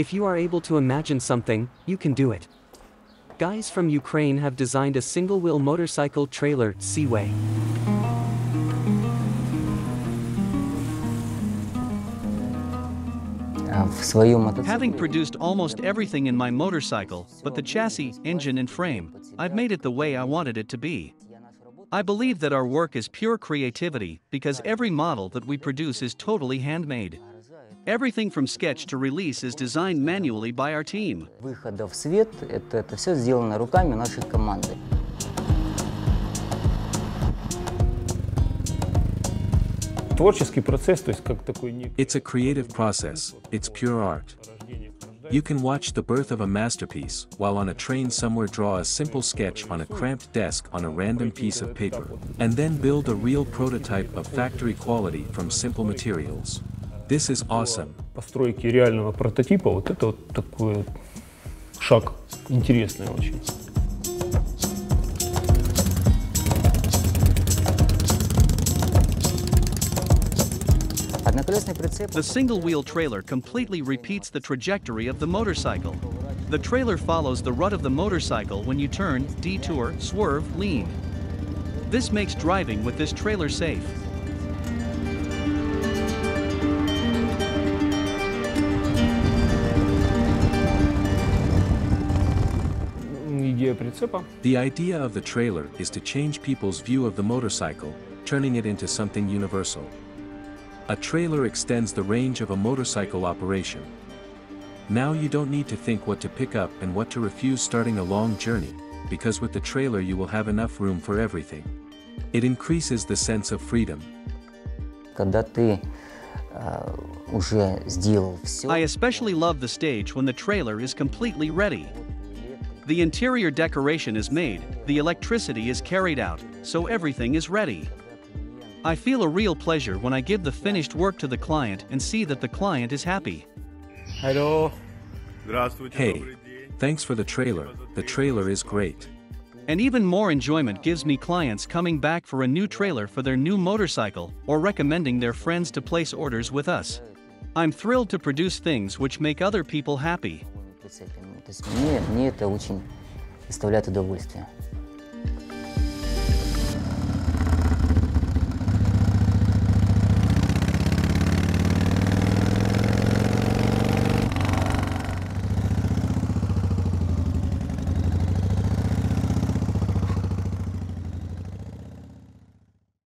If you are able to imagine something, you can do it. Guys from Ukraine have designed a single-wheel motorcycle trailer, C-Way. Having produced almost everything in my motorcycle, but the chassis, engine and frame, I've made it the way I wanted it to be. I believe that our work is pure creativity because every model that we produce is totally handmade. Everything from sketch to release is designed manually by our team. выхода в свет, это, это все сделано руками нашей команды. Творческий процесс, то есть как такой некий... It's a creative process, it's pure art. You can watch the birth of a masterpiece while on a train somewhere draw a simple sketch on a cramped desk on a random piece of paper, and then build a real prototype of factory quality from simple materials. This is awesome. постройки реального прототипа, вот это вот такой вот шаг интересный очень. Одноколесный прицеп The single wheel trailer completely repeats the trajectory of the motorcycle. The trailer follows the rut of the motorcycle when you turn, detour, swerve, lean. This makes driving with this trailer safe. The idea of the trailer is to change people's view of the motorcycle, turning it into something universal. A trailer extends the range of a motorcycle operation. Now you don't need to think what to pick up and what to refuse starting a long journey, because with the trailer you will have enough room for everything. It increases the sense of freedom. I especially love the stage when the trailer is completely ready. The interior decoration is made, the electricity is carried out, so everything is ready. I feel a real pleasure when I give the finished work to the client and see that the client is happy. Hello. Hey, thanks for the trailer, the trailer is great. And even more enjoyment gives me clients coming back for a new trailer for their new motorcycle or recommending their friends to place orders with us. I'm thrilled to produce things which make other people happy. То есть мне, мне это очень доставляет удовольствие.